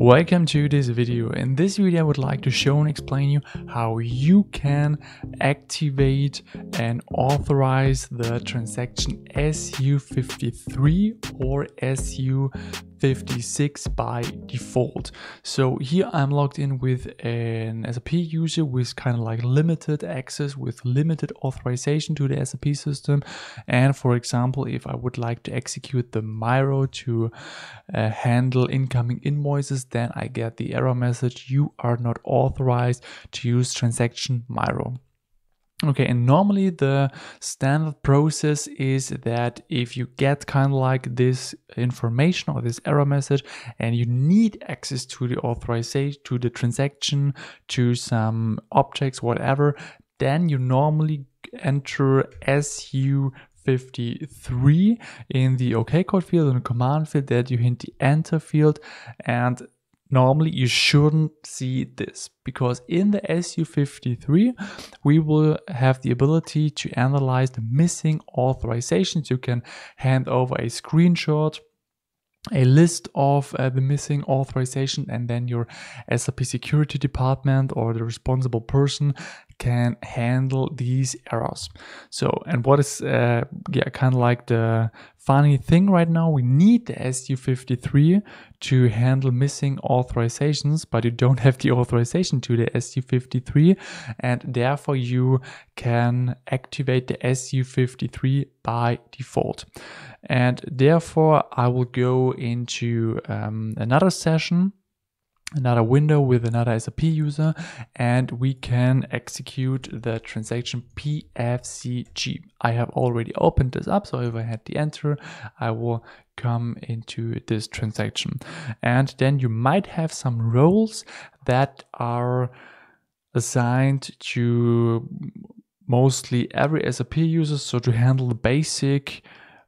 Welcome to this video. In this video I would like to show and explain you how you can activate and authorize the transaction SU53 or SU 56 by default. So here I'm logged in with an SAP user with kind of like limited access with limited authorization to the SAP system. And for example, if I would like to execute the Miro to uh, handle incoming invoices, then I get the error message, you are not authorized to use transaction Miro. Okay, and normally the standard process is that if you get kind of like this information or this error message and you need access to the authorization, to the transaction, to some objects, whatever, then you normally enter SU 53 in the OK code field the command field that you hit the enter field. And normally you shouldn't see this because in the SU53 we will have the ability to analyze the missing authorizations. You can hand over a screenshot a list of uh, the missing authorization and then your SAP security department or the responsible person can handle these errors. So, and what is uh, yeah, kind of like the funny thing right now, we need the SU53 to handle missing authorizations, but you don't have the authorization to the SU53, and therefore you can activate the SU53 by default. And therefore, I will go into um, another session another window with another SAP user and we can execute the transaction PFCG. I have already opened this up, so if I hit the enter, I will come into this transaction. And then you might have some roles that are assigned to mostly every SAP user, so to handle the basic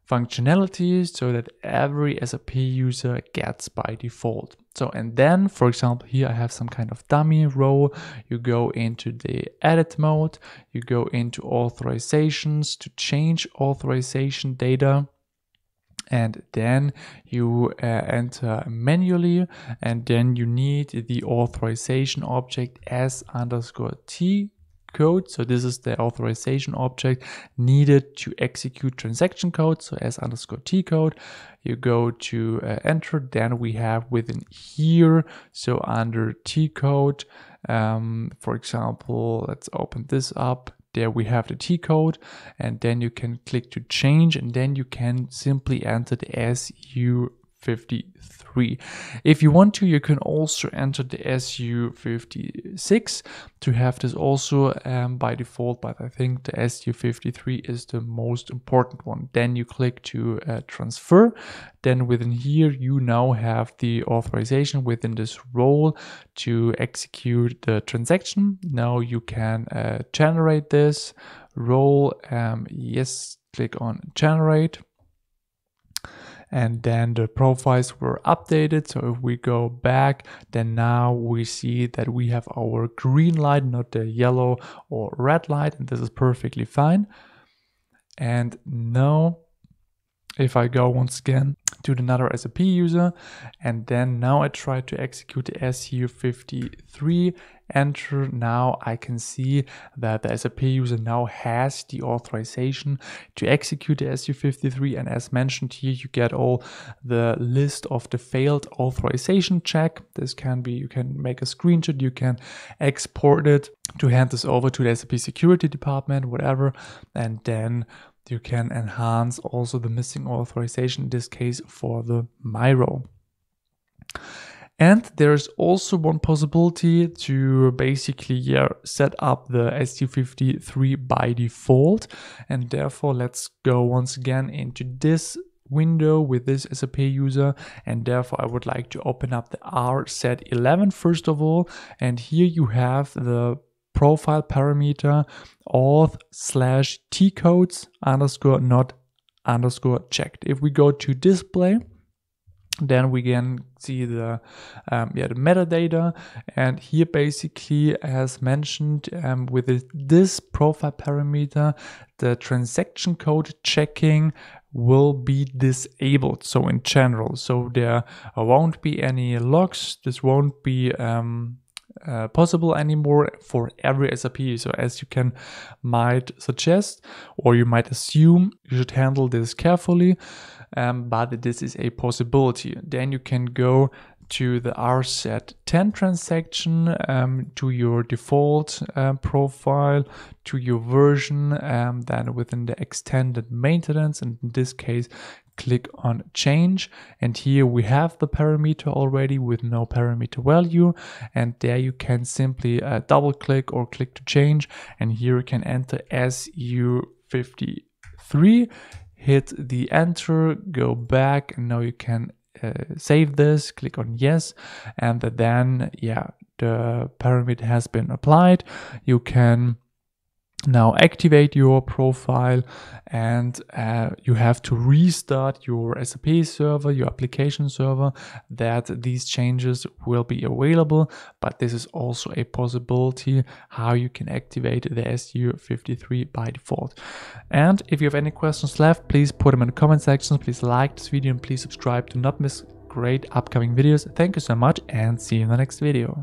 functionalities so that every SAP user gets by default. So, and then, for example, here I have some kind of dummy row. You go into the edit mode, you go into authorizations to change authorization data. And then you uh, enter manually, and then you need the authorization object s underscore t code. So this is the authorization object needed to execute transaction code. So s underscore t code, you go to uh, enter. Then we have within here, so under t code, um, for example, let's open this up. There we have the T code and then you can click to change and then you can simply enter the SU 53. If you want to, you can also enter the SU56 to have this also um, by default, but I think the SU53 is the most important one. Then you click to uh, transfer. Then within here, you now have the authorization within this role to execute the transaction. Now you can uh, generate this role. Um, yes, click on generate and then the profiles were updated. So if we go back, then now we see that we have our green light, not the yellow or red light, and this is perfectly fine. And now, if I go once again to another SAP user, and then now I try to execute the SU53 enter. Now I can see that the SAP user now has the authorization to execute the SU53 and as mentioned here you get all the list of the failed authorization check. This can be you can make a screenshot. You can export it to hand this over to the SAP security department whatever. And then you can enhance also the missing authorization in this case for the Miro. And there's also one possibility to basically yeah, set up the SU53 by default. And therefore, let's go once again into this window with this SAP user and therefore I would like to open up the RZ11 first of all and here you have the profile parameter auth slash t codes underscore not underscore checked. If we go to display then we can see the um, yeah the metadata and here basically as mentioned um, with this profile parameter the transaction code checking will be disabled. So in general, so there won't be any logs. This won't be um, uh, possible anymore for every SAP. So as you can might suggest or you might assume, you should handle this carefully. Um, but this is a possibility. Then you can go to the RZ10 transaction, um, to your default uh, profile, to your version, um, then within the extended maintenance, and in this case, click on change and here we have the parameter already with no parameter value and there you can simply uh, double click or click to change and here you can enter SU53 hit the enter go back and now you can uh, save this click on yes and then yeah the parameter has been applied. You can now activate your profile and uh, you have to restart your SAP server, your application server, that these changes will be available. But this is also a possibility how you can activate the SU53 by default. And if you have any questions left, please put them in the comment section. Please like this video and please subscribe to not miss great upcoming videos. Thank you so much and see you in the next video.